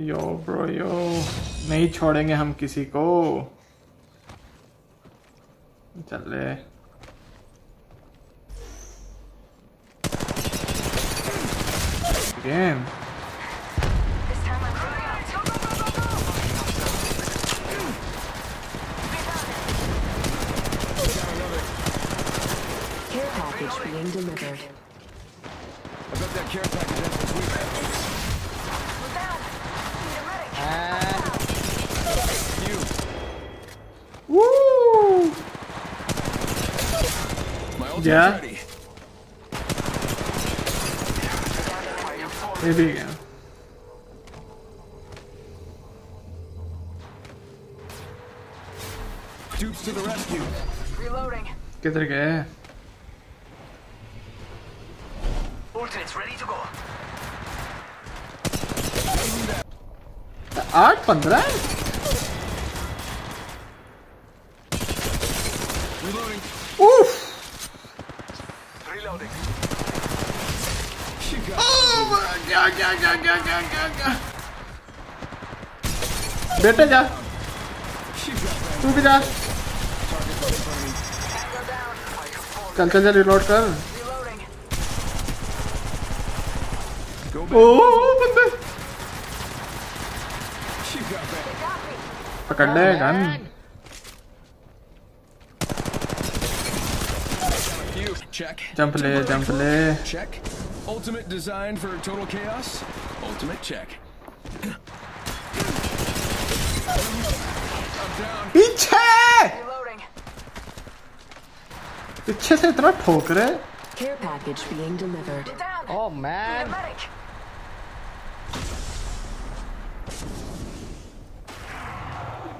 यो bro यो नहीं छोड़ेंगे हम किसी को चल ले game! Care package being delivered. I bet that care package Yeah. ready. ये भी गया Dupes to the rescue. Reloading. किधर गए Alternates ready to go. आठ पंद्रह Reloading. उफ Reloading. Oh my God, God, God, God, God, God, God. बेटे जा तू भी जा चल चल चल रिलोड कर ओ बंदे पकड़ ले gun Check. जंप ले जंप ले Check. Ultimate designed for total chaos. Ultimate check. I'm down. पीछे Reloading. पीछे से इतना ठोक रहे Care package being delivered. Down. Oh Need a man. medic.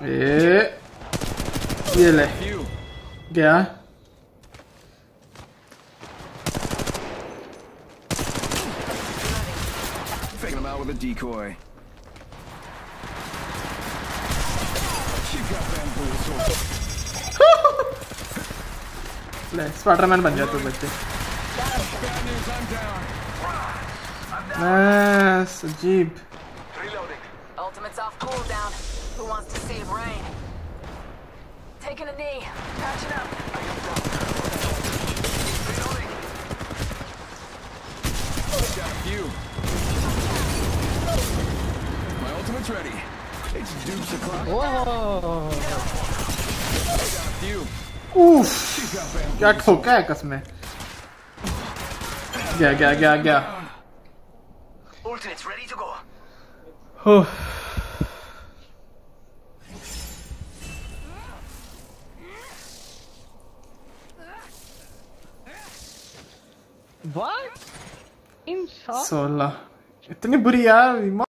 ए ये ले You. गया Faking him out with a decoy. She got bamboozled. ले स्पाइडरमैन बन जा तू बच्चे Bad news, I'm down. बस अजीब Reloading. Ultimate's off cooldown. Who wants to save Rain? Taking a knee. Patching up. My ultimate's ready. It's dupes o'clock. Whoa. Got you. उफ She got bamboozled. क्या ठोका है कसम में गया गया गया गया Alternates ready to go. हो What? In shot? सोलह इतनी बुरी यार